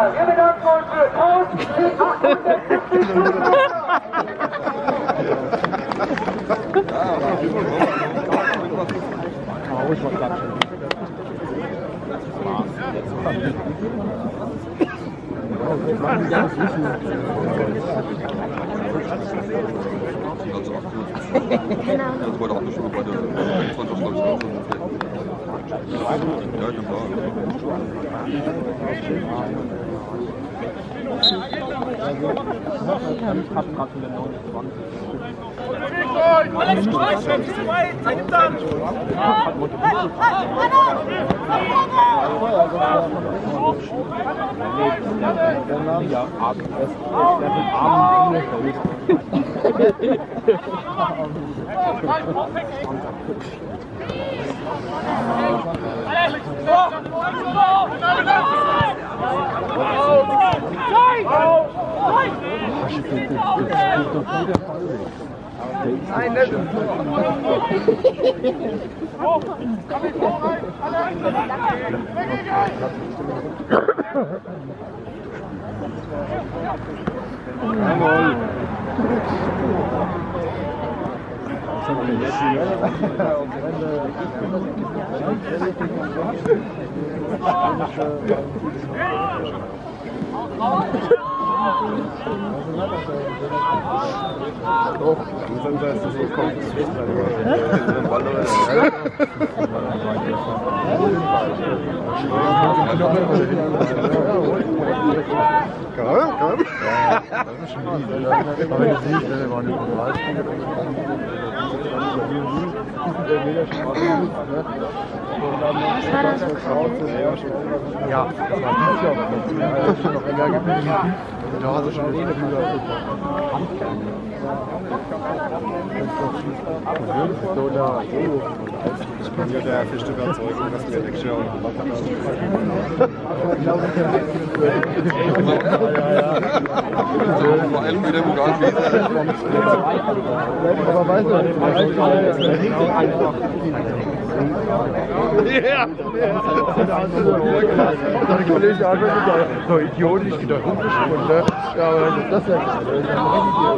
Wir bedanken uns für Trost, 870 Zuschauer. Also absolut. Das war der Hauptschule bei der 20 glaube ich, auch schon. Ja, Nein, nicht. Hoch! Komm jetzt hoch rein! Alle! Weg, Oh, genau. Was war da so kalt? Ja, das war Jahr noch. Das ist länger geblieben. Da hast du schon eh so da. Ich bin ja der festen Überzeugung, dass wir nächstes Jahr Vor allem wieder im Garten. Aber weißt du, ja, Deine Kollegen haben schon gesagt, so Idioten, ich da rumgesprungen, ne? Ja, aber das ist ja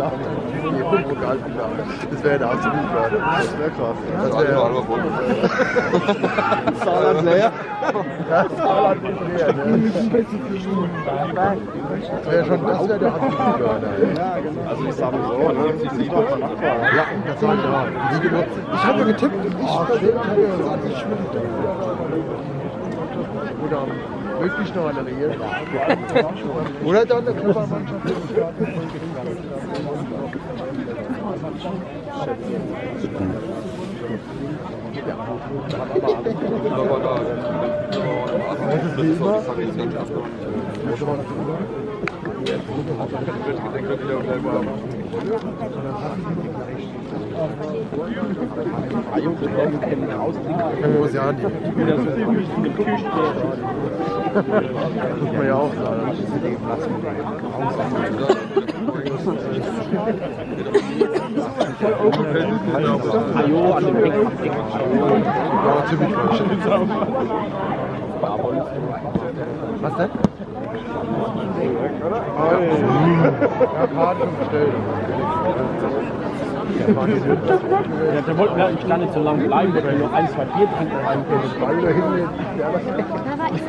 ja richtig Pokalfinale. Das wäre der absolut geil. Das wäre krass. Das wäre war voll. Saarland leer. Ja, Saarland ist leer? Das wäre schon, das wäre der absolute geil. Also ich sage so, ne? Ja, das ja. Wie genau? Ich habe getippt, ich persönlich habe gesagt, ich will Oder möglichst noch eine Rehe. Oder dann. Wo ist ja die? Muss man ja auch sagen. Ajo an dem Eck. Ja, ziemlich. Was denn? Ja, Karten bestellt. Ja, der wollte ja nicht gar nicht so lange bleiben, weil wir noch ein, zwei Bier trinken können. Wir ja, das Da war ich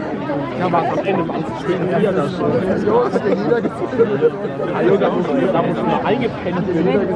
Ja, war es am Ende 20 Bier oder so. Hat ja jeder da da muss man eingepennt werden.